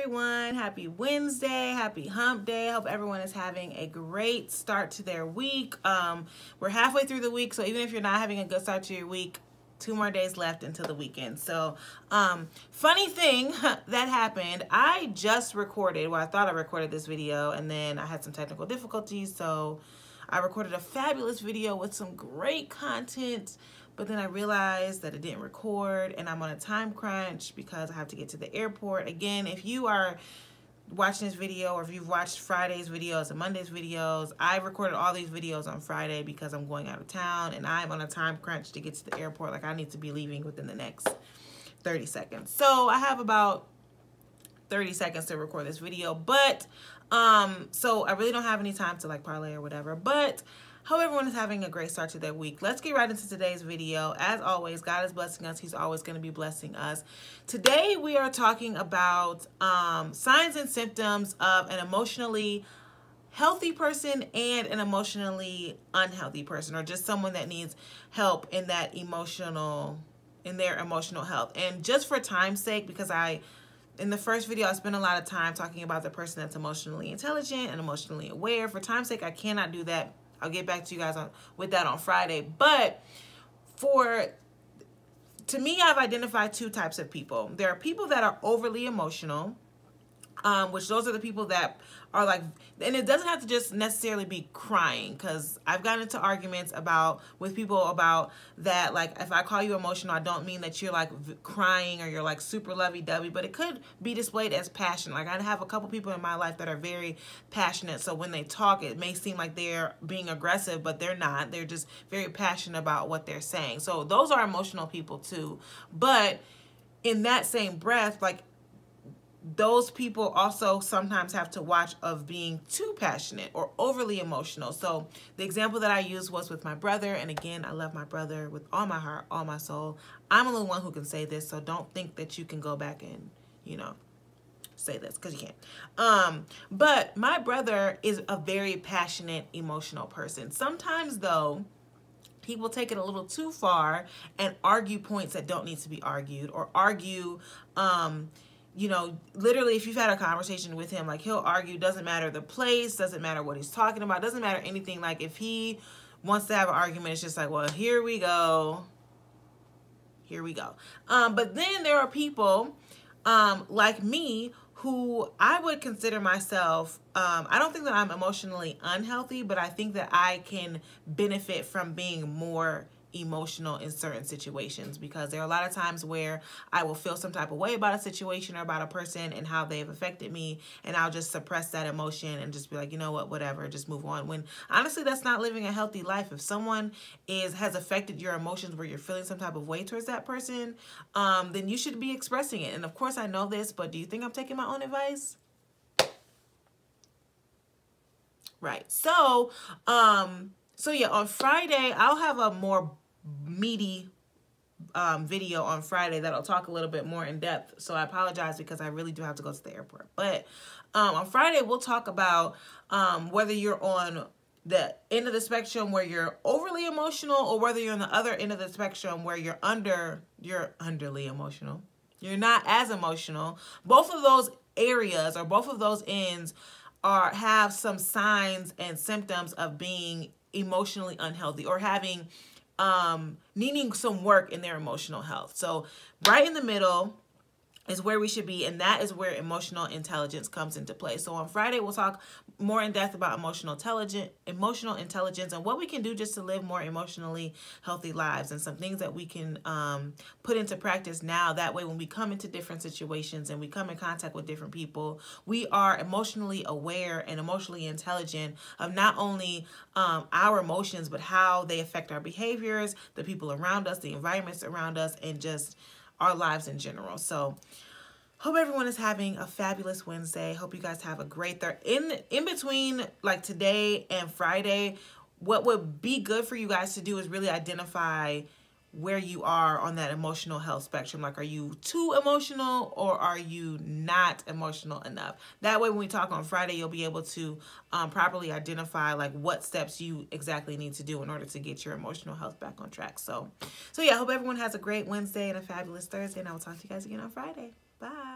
everyone. Happy Wednesday. Happy hump day. Hope everyone is having a great start to their week. Um, we're halfway through the week, so even if you're not having a good start to your week, two more days left until the weekend. So, um, funny thing that happened, I just recorded, well, I thought I recorded this video, and then I had some technical difficulties, so I recorded a fabulous video with some great content but then I realized that it didn't record and I'm on a time crunch because I have to get to the airport. Again, if you are watching this video or if you've watched Friday's videos and Monday's videos, I recorded all these videos on Friday because I'm going out of town and I'm on a time crunch to get to the airport. Like I need to be leaving within the next 30 seconds. So I have about 30 seconds to record this video, but um, so I really don't have any time to like parlay or whatever, but Hope everyone is having a great start to their week. Let's get right into today's video. As always, God is blessing us. He's always going to be blessing us. Today, we are talking about um, signs and symptoms of an emotionally healthy person and an emotionally unhealthy person or just someone that needs help in that emotional in their emotional health and just for time's sake because i in the first video i spent a lot of time talking about the person that's emotionally intelligent and emotionally aware for time's sake i cannot do that I'll get back to you guys on with that on Friday. But for to me, I've identified two types of people. There are people that are overly emotional um, which those are the people that are like, and it doesn't have to just necessarily be crying because I've gotten into arguments about with people about that. Like, if I call you emotional, I don't mean that you're like crying or you're like super lovey dovey, but it could be displayed as passion. Like, I have a couple people in my life that are very passionate. So when they talk, it may seem like they're being aggressive, but they're not. They're just very passionate about what they're saying. So those are emotional people too. But in that same breath, like those people also sometimes have to watch of being too passionate or overly emotional. So the example that I used was with my brother. And again, I love my brother with all my heart, all my soul. I'm the only one who can say this. So don't think that you can go back and, you know, say this because you can't. Um, but my brother is a very passionate, emotional person. Sometimes though, he will take it a little too far and argue points that don't need to be argued or argue, um, you know, literally if you've had a conversation with him, like he'll argue, doesn't matter the place, doesn't matter what he's talking about, doesn't matter anything. Like if he wants to have an argument, it's just like, well, here we go. Here we go. Um, but then there are people um, like me who I would consider myself, um, I don't think that I'm emotionally unhealthy, but I think that I can benefit from being more emotional in certain situations because there are a lot of times where I will feel some type of way about a situation or about a person and how they've affected me and I'll just suppress that emotion and just be like, you know what, whatever, just move on. When honestly that's not living a healthy life. If someone is has affected your emotions where you're feeling some type of way towards that person, um, then you should be expressing it. And of course I know this, but do you think I'm taking my own advice? Right. So, um, so yeah, on Friday, I'll have a more meaty um, video on Friday that'll talk a little bit more in depth. So I apologize because I really do have to go to the airport. But um, on Friday, we'll talk about um, whether you're on the end of the spectrum where you're overly emotional or whether you're on the other end of the spectrum where you're under, you're underly emotional. You're not as emotional. Both of those areas or both of those ends are have some signs and symptoms of being emotionally unhealthy or having um, needing some work in their emotional health. So right in the middle is where we should be and that is where emotional intelligence comes into play. So on Friday we'll talk more in depth about emotional intelligence, emotional intelligence and what we can do just to live more emotionally healthy lives and some things that we can um, put into practice now. That way when we come into different situations and we come in contact with different people, we are emotionally aware and emotionally intelligent of not only um, our emotions but how they affect our behaviors, the people around us, the environments around us, and just our lives in general. So hope everyone is having a fabulous Wednesday. Hope you guys have a great third. In, in between like today and Friday, what would be good for you guys to do is really identify where you are on that emotional health spectrum. Like, are you too emotional or are you not emotional enough? That way, when we talk on Friday, you'll be able to um, properly identify like what steps you exactly need to do in order to get your emotional health back on track. So, so yeah, I hope everyone has a great Wednesday and a fabulous Thursday, and I will talk to you guys again on Friday. Bye.